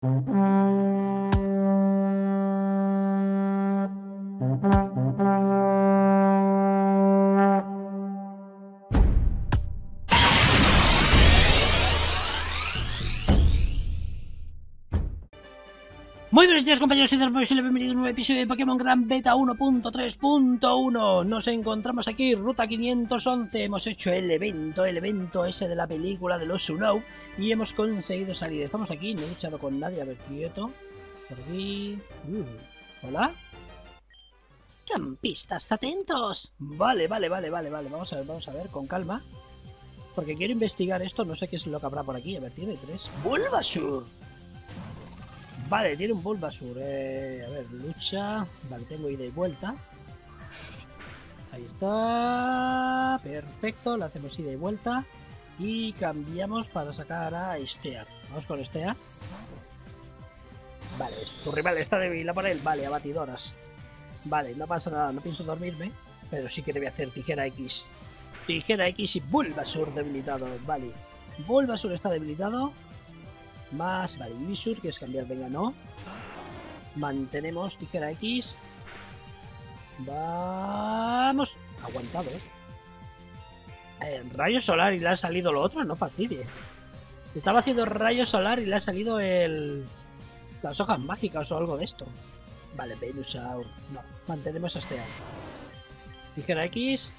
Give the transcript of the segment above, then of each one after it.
Muy días compañeros y bienvenidos a un nuevo episodio de Pokémon Gran Beta 1.3.1 Nos encontramos aquí, Ruta 511 Hemos hecho el evento, el evento ese de la película de los Sunou Y hemos conseguido salir, estamos aquí, no he luchado con nadie, a ver, quieto. Por aquí... Uh, ¿Hola? Campistas, atentos. Vale, vale, vale, vale, vale, vamos a ver, vamos a ver, con calma. Porque quiero investigar esto, no sé qué es lo que habrá por aquí. A ver, tiene tres. Bulbasur Vale, tiene un Bulbasur. Eh, a ver, lucha. Vale, tengo ida y vuelta. Ahí está. Perfecto, le hacemos ida y vuelta. Y cambiamos para sacar a Estea. Vamos con Estea. Vale, tu rival está débil por él. Vale, abatidoras. Vale, no pasa nada, no pienso dormirme. Pero sí que debe hacer tijera X. Tijera X y Bulbasur debilitado. Vale. Bulbasur está debilitado. Más, vale, Ibisur, es cambiar, venga, no. Mantenemos tijera X. Vamos. Aguantado, eh. eh. rayo solar y le ha salido lo otro, no fastidie. Estaba haciendo rayo solar y le ha salido el... Las hojas mágicas o algo de esto. Vale, Venusaur. No, mantenemos este. Tijera X.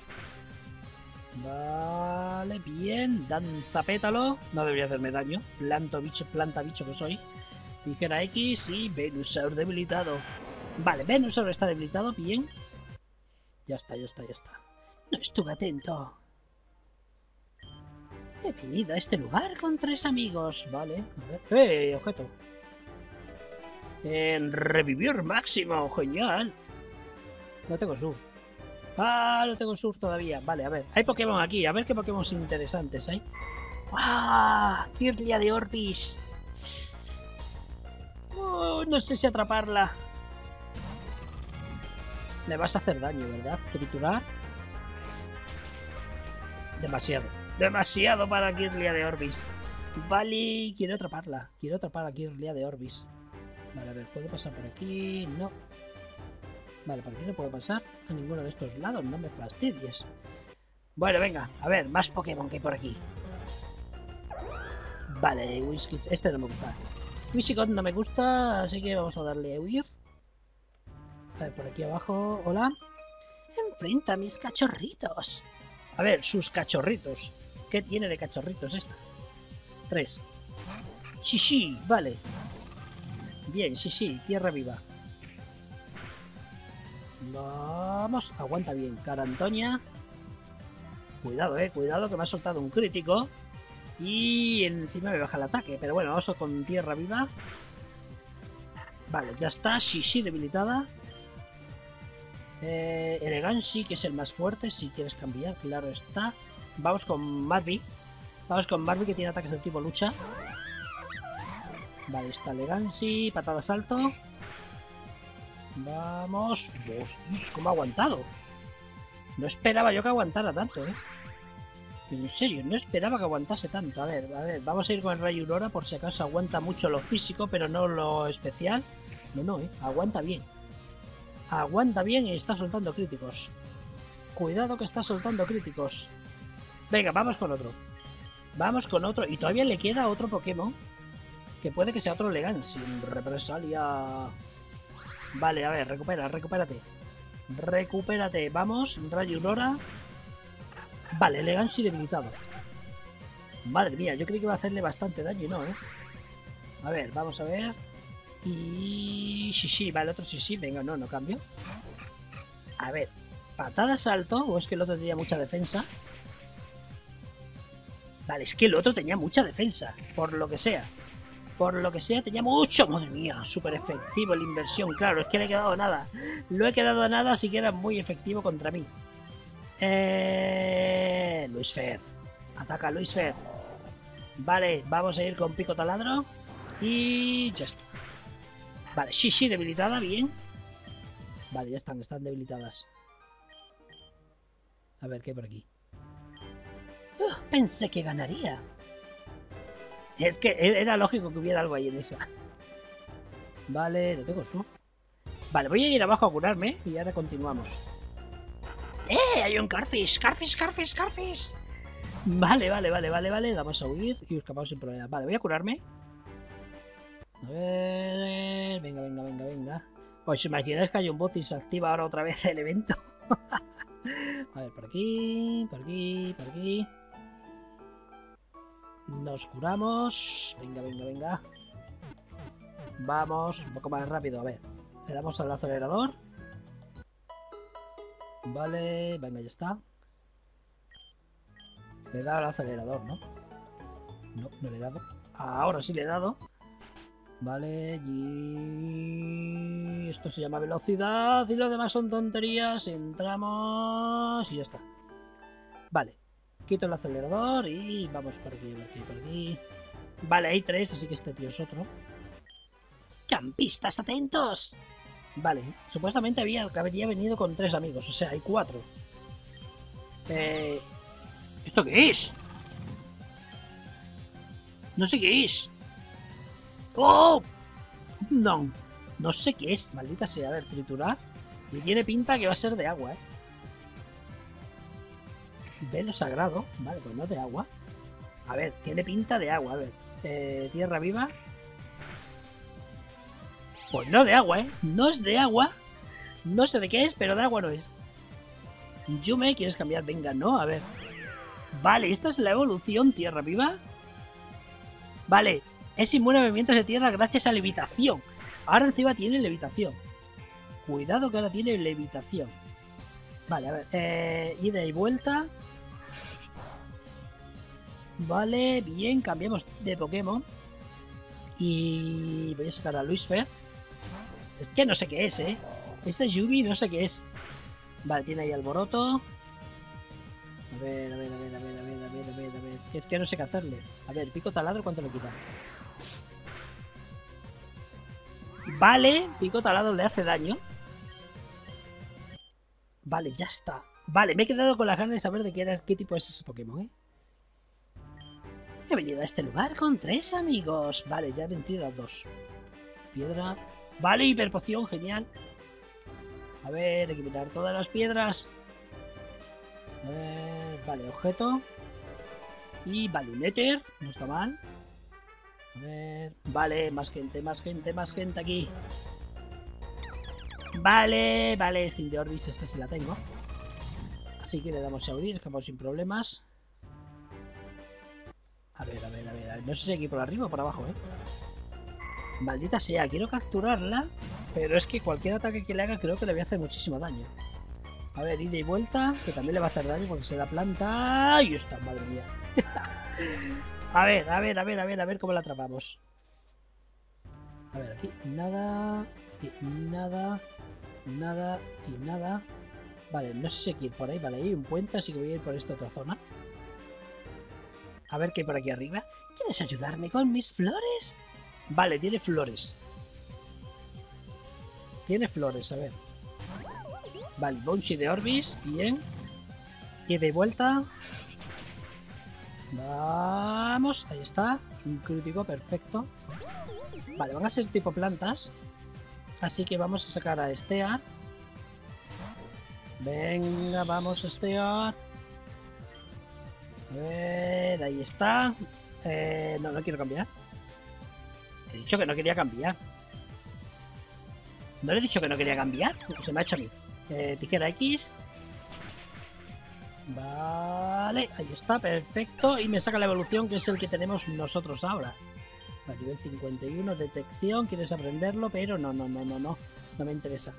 Vale, bien. Danza pétalo. No debería hacerme daño. Planto bicho, planta bicho que soy. Tijera X y Venusaur debilitado. Vale, Venusaur está debilitado. Bien. Ya está, ya está, ya está. No estuve atento. He venido a este lugar con tres amigos. Vale. ¡Eh! Objeto. En revivir máximo. Genial. No tengo sub. Ah, no tengo sur todavía. Vale, a ver. Hay Pokémon aquí. A ver qué Pokémon interesantes hay. ¡Ah! Kirlia de Orbis. Oh, no sé si atraparla. Le vas a hacer daño, ¿verdad? Triturar. Demasiado. Demasiado para Kirlia de Orbis. Vale, quiero atraparla. Quiero atrapar a Kirlia de Orbis. Vale, a ver, ¿puedo pasar por aquí? No. Vale, por aquí no puedo pasar a ninguno de estos lados, no me fastidies. Bueno, venga, a ver, más Pokémon que hay por aquí. Vale, Whisky, este no me gusta. Whiskey no me gusta, así que vamos a darle a huir. A ver, por aquí abajo, hola. Enfrenta a mis cachorritos. A ver, sus cachorritos. ¿Qué tiene de cachorritos esta? Tres. Sí, vale. Bien, sí, sí, tierra viva. Vamos, aguanta bien. Cara Antonia. Cuidado, eh, cuidado que me ha soltado un crítico. Y encima me baja el ataque. Pero bueno, vamos con tierra viva. Vale, ya está. sí debilitada. Eh, que es el más fuerte. Si quieres cambiar, claro está. Vamos con Marby. Vamos con Marby, que tiene ataques de tipo lucha. Vale, está Elegancy. Patada salto. Vamos. Hostias, ¿cómo ha aguantado? No esperaba yo que aguantara tanto, ¿eh? En serio, no esperaba que aguantase tanto. A ver, a ver, vamos a ir con el Rayo Aurora por si acaso aguanta mucho lo físico, pero no lo especial. No, no, ¿eh? Aguanta bien. Aguanta bien y está soltando críticos. Cuidado que está soltando críticos. Venga, vamos con otro. Vamos con otro. Y todavía le queda otro Pokémon. Que puede que sea otro Sin Represalia. Vale, a ver, recupera, recupérate. Recupérate. Vamos, Rayo Aurora. Vale, Legancy debilitado. Madre mía, yo creí que iba a hacerle bastante daño y no, ¿eh? A ver, vamos a ver. Y... Sí, sí, vale, otro sí, sí. Venga, no, no cambio. A ver, patada salto. ¿O es que el otro tenía mucha defensa? Vale, es que el otro tenía mucha defensa. Por lo que sea. Por lo que sea, tenía mucho. Madre mía, súper efectivo la inversión. Claro, es que le he quedado nada. Lo he quedado nada, así que era muy efectivo contra mí. Eh... Luis Fer. Ataca Luis Fer. Vale, vamos a ir con pico taladro. Y ya está. Vale, sí, sí, debilitada, bien. Vale, ya están, están debilitadas. A ver, ¿qué hay por aquí? Uh, pensé que ganaría. Es que e-, era lógico que hubiera algo ahí en esa. Vale, no tengo surf. Vale, voy a ir abajo a curarme y ahora continuamos. ¡Eh! Hay un Carfish, Carfish, Carfish, Carfish. Vale, vale, vale, vale, vale. Vamos a huir y escapamos sin problema. Vale, voy a curarme. A ver... Venga, venga, venga, venga. Pues imagináis que hay un boss y se activa ahora otra vez el evento. a ver, por aquí, por aquí, por aquí. Nos curamos. Venga, venga, venga. Vamos, un poco más rápido. A ver, le damos al acelerador. Vale, venga, ya está. Le he dado al acelerador, ¿no? No, no le he dado. Ahora sí le he dado. Vale, y esto se llama velocidad y lo demás son tonterías. Entramos y ya está. Vale, quito el acelerador y vamos por aquí, por aquí, por aquí. Vale, hay tres, así que este tío es otro. ¡Campistas atentos! Vale, supuestamente había, habría venido con tres amigos, o sea, hay cuatro. Eh, ¿Esto qué es? No sé qué es. ¡Oh! No, no sé qué es, maldita sea. A ver, triturar. Y tiene pinta que va a ser de agua, ¿eh? Velo sagrado. Vale, pues no de agua. A ver, tiene pinta de agua. A ver, eh, tierra viva. Pues no de agua, ¿eh? No es de agua. No sé de qué es, pero de agua no es. Yume, ¿quieres cambiar? Venga, no, a ver. Vale, esta es la evolución tierra viva. Vale, es inmune a movimientos de tierra gracias a levitación. Ahora encima tiene levitación. Cuidado que ahora tiene levitación. Vale, a ver. Eh, ida y vuelta. Vale, bien, cambiamos de Pokémon. Y voy a sacar a Luis Fer. Es que no sé qué es, ¿eh? Este Yubi no sé qué es. Vale, tiene ahí alboroto. A ver, a ver, a ver, a ver, a ver, a ver, a ver, a ver. Es que no sé qué hacerle. A ver, pico taladro, ¿cuánto le quita? Vale, pico talado le hace daño. Vale, ya está. Vale, me he quedado con las ganas de saber de qué, era, qué tipo es ese Pokémon, ¿eh? He venido a este lugar con tres amigos. Vale, ya he vencido a dos. Piedra. Vale, hiperpoción, genial. A ver, quitar todas las piedras. A ver, vale, objeto. Y vale, un éter, no está mal. A ver. Vale, más gente, más gente, más gente aquí. Vale, vale, este de Orbis, este sí la tengo. Así que le damos a huir, escapamos sin problemas. A ver, a ver, a ver, No sé si aquí por arriba o por abajo, ¿eh? Maldita sea, quiero capturarla, pero es que cualquier ataque que le haga creo que le voy a hacer muchísimo daño. A ver, ida y vuelta, que también le va a hacer daño porque se da planta. ¡Y está, madre mía! A ver, a ver, a ver, a ver, a ver cómo la atrapamos. A ver, aquí nada, y nada, nada y nada. Vale, no sé si hay que ir por ahí, vale, hay un puente, así que voy a ir por esta otra zona. A ver qué hay por aquí arriba. ¿Quieres ayudarme con mis flores? Vale, tiene flores. Tiene flores, a ver. Vale, Bouncy de Orbis, bien. Y de vuelta. Vamos, ahí está. Un crítico, perfecto. Vale, van a ser tipo plantas. Así que vamos a sacar a Estear. Venga, vamos Estear. A ver, ahí está. Eh, no, no quiero cambiar. He dicho que no quería cambiar. ¿No le he dicho que no quería cambiar? Se me ha hecho a mí. Eh, tijera X. Vale, ahí está, perfecto. Y me saca la evolución, que es el que tenemos nosotros ahora. A nivel 51, detección, quieres aprenderlo, pero no, no, no, no, no, no me interesa.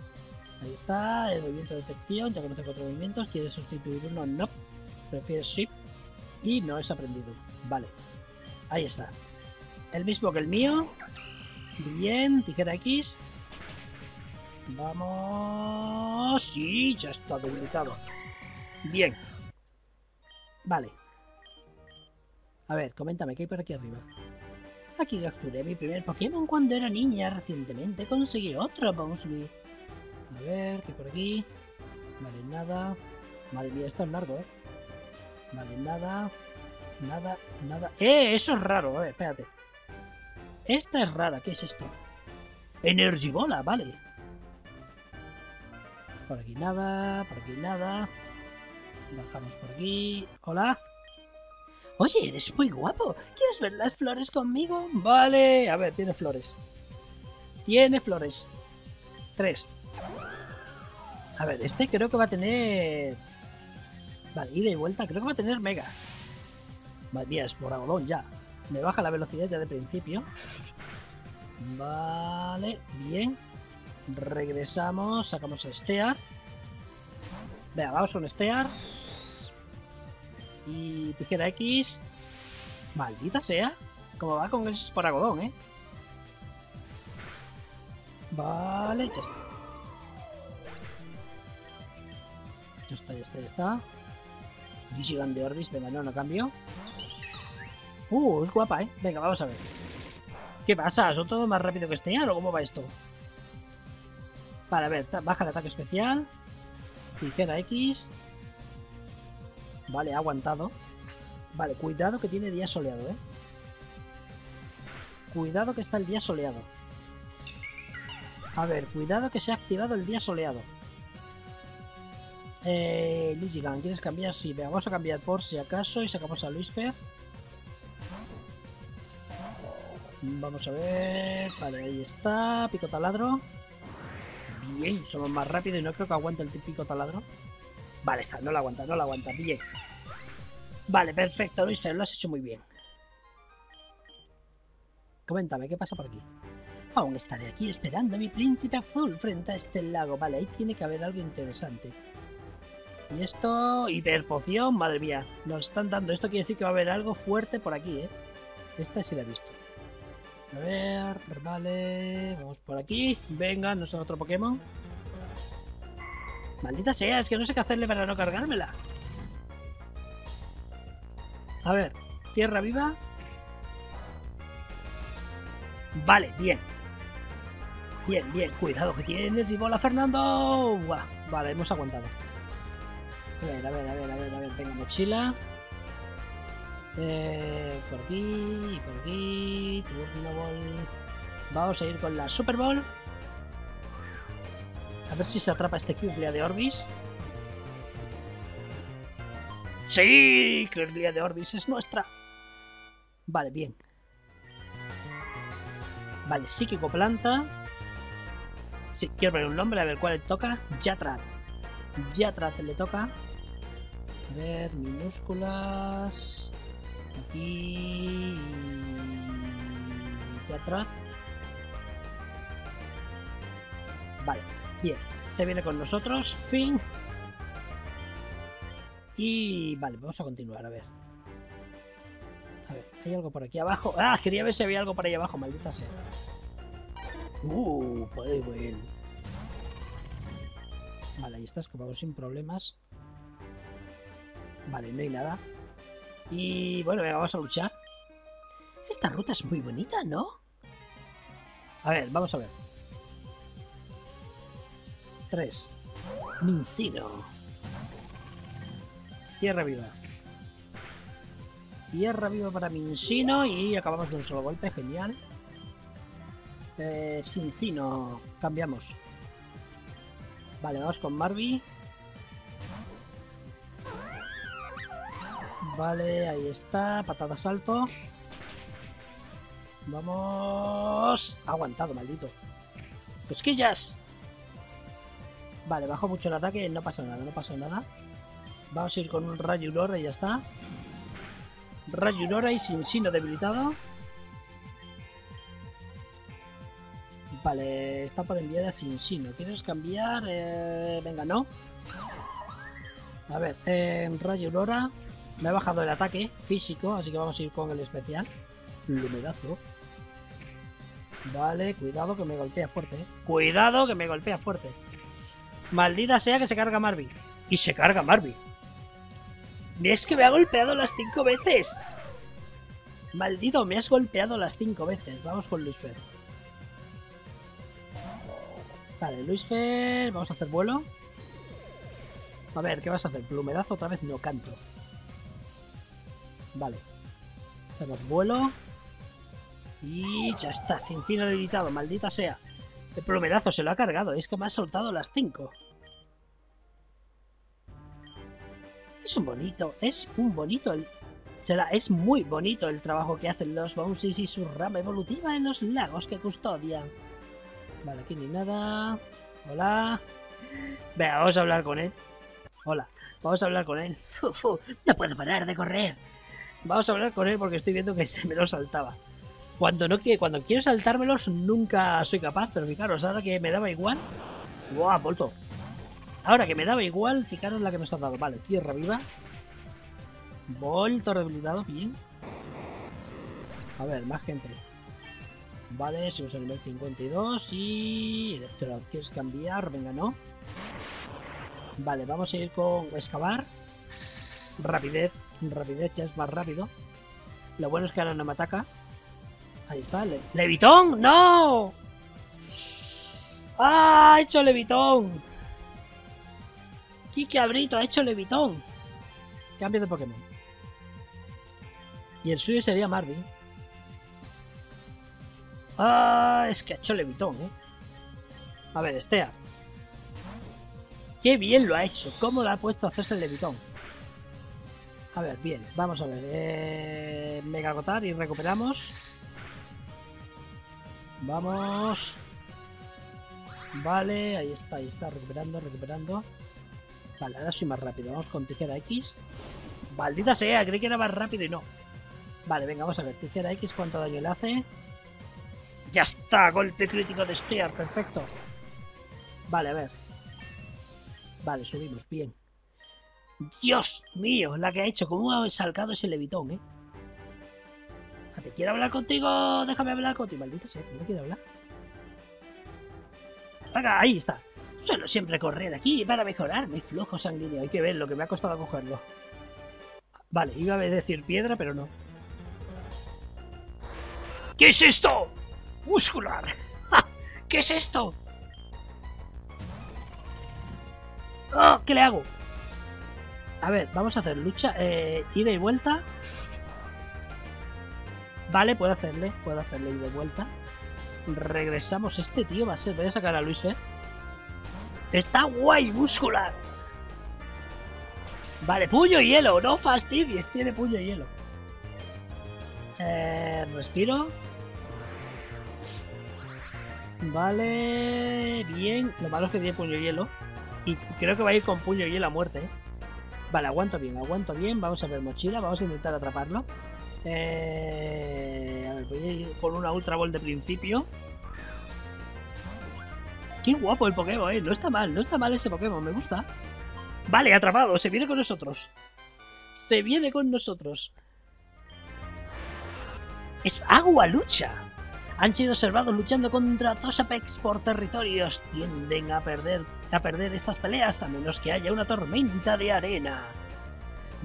Ahí está, el movimiento de detección, ya conoce cuatro movimientos, quieres sustituir uno, no. Prefieres shift y no es aprendido. Vale, ahí está. El mismo que el mío. Bien, tijera X. Vamos. Sí, ya está debilitado. Bien. Vale. A ver, coméntame, ¿qué hay por aquí arriba? Aquí capturé mi primer Pokémon cuando era niña. Recientemente conseguí otro Bounceby. A ver, ¿qué hay por aquí? Vale, nada. Madre mía, esto es largo, ¿eh? Vale, nada. Nada, nada. ¡Eh! Eso es raro. A ver, espérate. Esta es rara. ¿Qué es esto? Energy Bola, vale. Por aquí nada, por aquí nada. Bajamos por aquí. Hola. Oye, eres muy guapo. ¿Quieres ver las flores conmigo? Vale. A ver, tiene flores. Tiene flores. Tres. A ver, este creo que va a tener... Vale, ida y vuelta. Creo que va a tener mega. Mía, es por algodón ya. Me baja la velocidad ya de principio. Vale, bien. Regresamos, sacamos a Stear. Venga, vamos con Stear. Y tijera X. Maldita sea. Como va con el por algodón, ¿eh? Vale, ya está. Ya está, ya está, ya está. Vigilant de Orbis, venga, no, no cambio. Uh, es guapa, ¿eh? Venga, vamos a ver. ¿Qué pasa? ¿Son todo más rápido que este o cómo va esto? Vale, a ver, baja el ataque especial. Tijera X. Vale, ha aguantado. Vale, cuidado que tiene día soleado, ¿eh? Cuidado que está el día soleado. A ver, cuidado que se ha activado el día soleado. Eh, Ligigan, ¿quieres cambiar? Sí, vamos a cambiar por si acaso y sacamos a Luis Fer. Vamos a ver. Vale, ahí está. Pico taladro. Bien, somos más rápidos y no creo que aguante el típico taladro. Vale, está, no lo aguanta, no lo aguanta. Bien. Vale, perfecto, Luis lo has hecho muy bien. Coméntame, ¿qué pasa por aquí? Aún estaré aquí esperando a mi príncipe azul frente a este lago. Vale, ahí tiene que haber algo interesante. Y esto... Hiperpoción, madre mía. Nos están dando. Esto quiere decir que va a haber algo fuerte por aquí, ¿eh? Esta sí la he visto. A ver, vale. Vamos por aquí. Venga, no es otro Pokémon. Maldita sea, es que no sé qué hacerle para no cargármela. A ver, tierra viva. Vale, bien. Bien, bien. Cuidado, que tiene Energy Bola Fernando. vale, hemos aguantado. A ver, a ver, a ver, a ver, a ver. Venga, mochila. Eh, por aquí, por aquí. Vamos a ir con la Super Bowl. A ver si se atrapa este Kirlia de Orbis. ¡Sí! Kirlia de Orbis es nuestra. Vale, bien. Vale, psíquico planta. Sí, quiero poner un nombre, a ver cuál le toca. Yatrat. Yatrat le toca. A ver, minúsculas. Aquí. Yatrat. Vale, bien. Se viene con nosotros. Fin. Y vale, vamos a continuar, a ver. A ver, hay algo por aquí abajo. Ah, quería ver si había algo por ahí abajo, maldita sea. Uh, bien. Vale, ahí está, escapamos sin problemas. Vale, no hay nada. Y bueno, vamos a luchar. Esta ruta es muy bonita, ¿no? A ver, vamos a ver. 3. Mincino. Tierra viva. Tierra viva para Mincino y acabamos de un solo golpe, genial. Eh, Sincino, cambiamos. Vale, vamos con Marby. Vale, ahí está, patada salto. Vamos. Aguantado, maldito. ¡Cosquillas! Vale, bajo mucho el ataque, no pasa nada, no pasa nada. Vamos a ir con un Rayo Aurora y ya está. Rayo Aurora y sin sino debilitado. Vale, está por enviar a sin sino. ¿Quieres cambiar? Eh, venga, no. A ver, eh, Rayo Aurora. Me ha bajado el ataque físico, así que vamos a ir con el especial. Lumedazo. Vale, cuidado que me golpea fuerte. ¿eh? Cuidado que me golpea fuerte. Maldita sea que se carga Marby. Y se carga Marby. Es que me ha golpeado las cinco veces. Maldito, me has golpeado las cinco veces. Vamos con Luis Fer. Vale, Luis Fer. Vamos a hacer vuelo. A ver, ¿qué vas a hacer? ¿Plumerazo otra vez? No, canto. Vale. Hacemos vuelo. Y ya está. Cincino debilitado, maldita sea. El plumerazo se lo ha cargado. Es que me ha soltado las 5. Es un bonito, es un bonito el... Será, es muy bonito el trabajo que hacen los Bounces y su rama evolutiva en los lagos que custodian. Vale, aquí ni nada. Hola. Venga, vamos a hablar con él. Hola, vamos a hablar con él. no puedo parar de correr. Vamos a hablar con él porque estoy viendo que se me lo saltaba. Cuando no cuando quiero saltármelos nunca soy capaz, pero fijaros, ahora que me daba igual. ¡Buah, volto! Ahora que me daba igual, fijaros la que nos ha dado. Vale, tierra viva. Volto debilitado, bien. A ver, más gente. Vale, si uso el nivel 52 y... Electro, ¿quieres cambiar? Venga, no. Vale, vamos a ir con excavar. Rapidez. Rapidez es más rápido. Lo bueno es que ahora no me ataca. Ahí está. ¡Levitón! ¡No! ¡Ah! ¡Ha hecho levitón! Kike Abrito ha hecho levitón. Cambio de Pokémon. Y el suyo sería Marvin. Ah, es que ha hecho levitón, ¿eh? A ver, Estea. Qué bien lo ha hecho. ¿Cómo lo ha puesto a hacerse el levitón? A ver, bien. Vamos a ver. Eh, Mega agotar y recuperamos. Vamos. Vale, ahí está, ahí está. Recuperando, recuperando. Vale, ahora soy más rápido. Vamos con tijera X. Maldita sea, creí que era más rápido y no. Vale, venga, vamos a ver. Tijera X, ¿cuánto daño le hace? Ya está, golpe crítico de Steer, perfecto. Vale, a ver. Vale, subimos, bien. Dios mío, la que ha hecho. ¿Cómo ha salcado ese levitón, eh? Ah, ¿Te quiero hablar contigo? Déjame hablar contigo. Maldita sea, no quiero hablar. Venga, ahí está. Suelo siempre correr aquí para mejorar mi flujo sanguíneo. Hay que ver lo que me ha costado cogerlo. Vale, iba a decir piedra, pero no. ¿Qué es esto? Muscular. ¿Qué es esto? Oh, ¿Qué le hago? A ver, vamos a hacer lucha. Eh, ida y vuelta. Vale, puedo hacerle. Puedo hacerle ida y vuelta. Regresamos. Este tío va a ser. Voy a sacar a Luis Fer. Está guay, muscular. Vale, puño y hielo. No fastidies. Tiene puño y hielo. Eh, respiro. Vale, bien. Lo malo es que tiene puño y hielo. Y creo que va a ir con puño y hielo a muerte. ¿eh? Vale, aguanto bien, aguanto bien. Vamos a ver mochila, vamos a intentar atraparlo. Eh... A ver, voy a ir con una Ultra Ball de principio. Qué guapo el Pokémon, eh. No está mal, no está mal ese Pokémon, me gusta. Vale, atrapado, se viene con nosotros. Se viene con nosotros. Es agua lucha. Han sido observados luchando contra Tosapex por territorios. Tienden a perder, a perder estas peleas a menos que haya una tormenta de arena.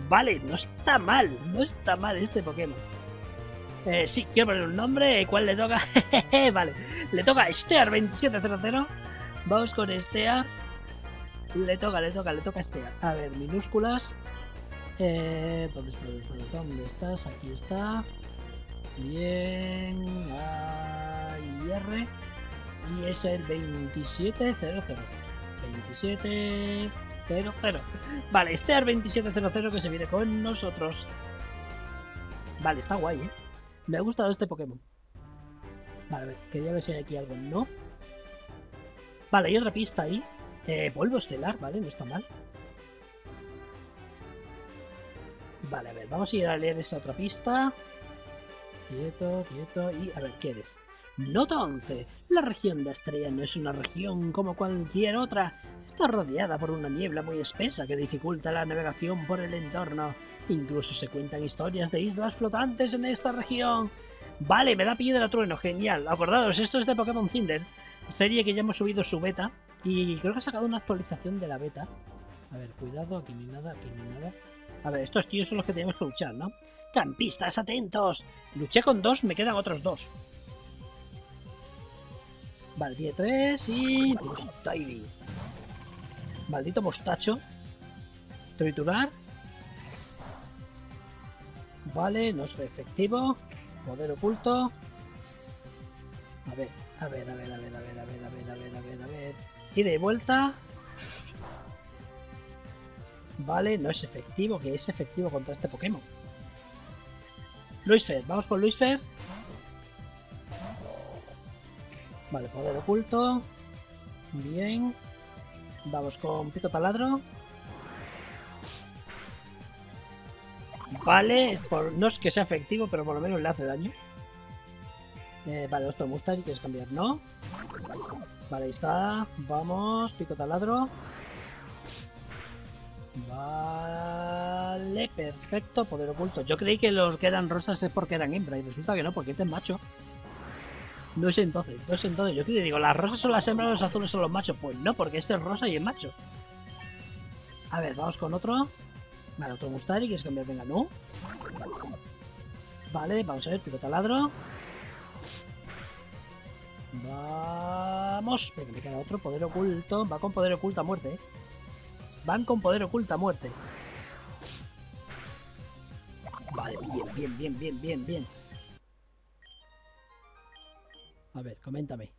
Vale, no está mal, no está mal este Pokémon. Eh, sí, quiero poner un nombre. ¿Cuál le toca? vale, le toca Stear2700. Vamos con Stear. Le toca, le toca, le toca Stear. A ver, minúsculas. Eh, ¿Dónde estás? ¿Dónde estás? Aquí está. Bien. A y es el 2700. 2700. Vale, Stear 2700 que se viene con nosotros. Vale, está guay, ¿eh? Me ha gustado este Pokémon. Vale, a ver, quería ver si hay aquí algo. No. Vale, hay otra pista ahí. Eh, polvo estelar, vale, no está mal. Vale, a ver, vamos a ir a leer esa otra pista. Quieto, quieto. Y a ver, ¿qué eres? Nota 11. La región de Estrella no es una región como cualquier otra. Está rodeada por una niebla muy espesa que dificulta la navegación por el entorno. Incluso se cuentan historias de islas flotantes en esta región. Vale, me da piedra trueno, genial. Acordados, esto es de Pokémon Cinder, serie que ya hemos subido su beta y creo que ha sacado una actualización de la beta. A ver, cuidado, aquí hay nada, aquí hay nada. A ver, estos tíos son los que tenemos que luchar, ¿no? Campistas, atentos. Luché con dos, me quedan otros dos. Vale, tiene tres y... Maldito mostacho. Triturar. Vale, no es efectivo. Poder oculto. A ver, A ver, a ver, a ver, a ver, a ver, a ver, a ver, a ver, a ver. Y de vuelta. Vale, no es efectivo, que es efectivo contra este Pokémon. Luis Fer, vamos con Luis Fer. Vale, poder oculto. Bien. Vamos con pico taladro. Vale, no es que sea efectivo, pero por lo menos le hace daño. Eh, vale, otro Mustang, ¿quieres cambiar? No. Vale, ahí está. Vamos, pico taladro. Vale, perfecto, poder oculto. Yo creí que los que eran rosas es porque eran hembra y resulta que no, porque este es macho. No sé entonces, no sé entonces. Yo que digo, las rosas son las hembras, los azules son los machos. Pues no, porque este es rosa y es macho. A ver, vamos con otro. Vale, otro Mustari, ¿quieres cambiar? Venga, no. Vale, vamos a ver, pico taladro. Vamos. Venga, me queda otro. Poder oculto. Va con poder oculto a muerte, ¿eh? Van con poder oculto a muerte. Vale, bien, bien, bien, bien, bien, bien. A ver, coméntame.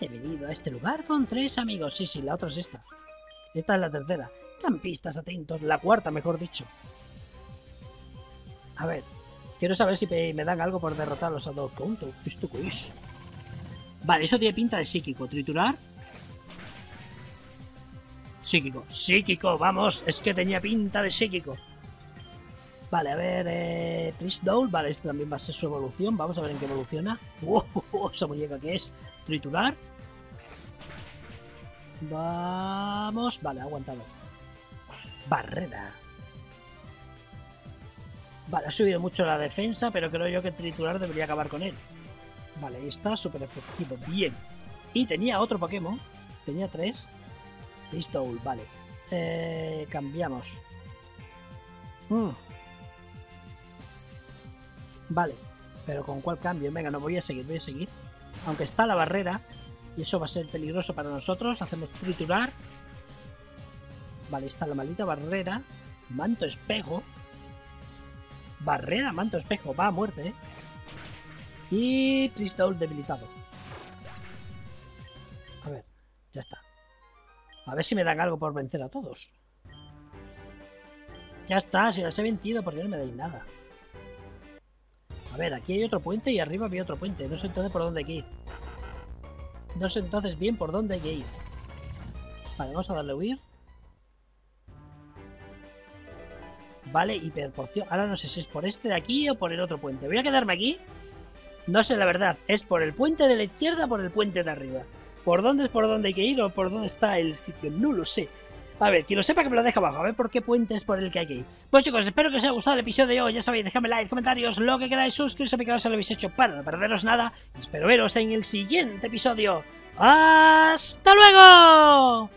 He venido a este lugar con tres amigos. Sí, sí, la otra es esta. Esta es la tercera. Campistas atentos. La cuarta, mejor dicho. A ver, quiero saber si me dan algo por derrotarlos a dos puntos. ¿Esto qué es? Vale, eso tiene pinta de psíquico. Triturar. Psíquico. Psíquico, vamos. Es que tenía pinta de psíquico. Vale, a ver, eh, Doll, vale, este también va a ser su evolución, vamos a ver en qué evoluciona. ¡Wow! Esa muñeca que es triturar. Vamos, vale, aguantado. Barrera. Vale, ha subido mucho la defensa, pero creo yo que triturar debería acabar con él. Vale, ahí está, súper efectivo, bien. Y tenía otro Pokémon, tenía tres. Pistol, vale. Eh, cambiamos. Mm. Vale, pero ¿con cuál cambio? Venga, no voy a seguir, voy a seguir. Aunque está la barrera, y eso va a ser peligroso para nosotros, hacemos triturar. Vale, está la maldita barrera. Manto espejo. Barrera, manto espejo, va a muerte. Y Crystal debilitado. A ver, ya está. A ver si me dan algo por vencer a todos. Ya está, si las he vencido, porque no me dais nada? A ver, aquí hay otro puente y arriba había otro puente. No sé entonces por dónde hay que ir. No sé entonces bien por dónde hay que ir. Vale, vamos a darle a huir. Vale, hiperpoción. Ahora no sé si es por este de aquí o por el otro puente. Voy a quedarme aquí. No sé la verdad. ¿Es por el puente de la izquierda o por el puente de arriba? ¿Por dónde es por dónde hay que ir o por dónde está el sitio? No lo sé. A ver, quien lo sepa que me lo deja abajo, a ver por qué puente es por el que hay que ir. Pues chicos, espero que os haya gustado el episodio de hoy. Ya sabéis, dejadme like, comentarios, lo que queráis, suscribiros a mi canal si lo habéis hecho para no perderos nada. espero veros en el siguiente episodio. ¡Hasta luego!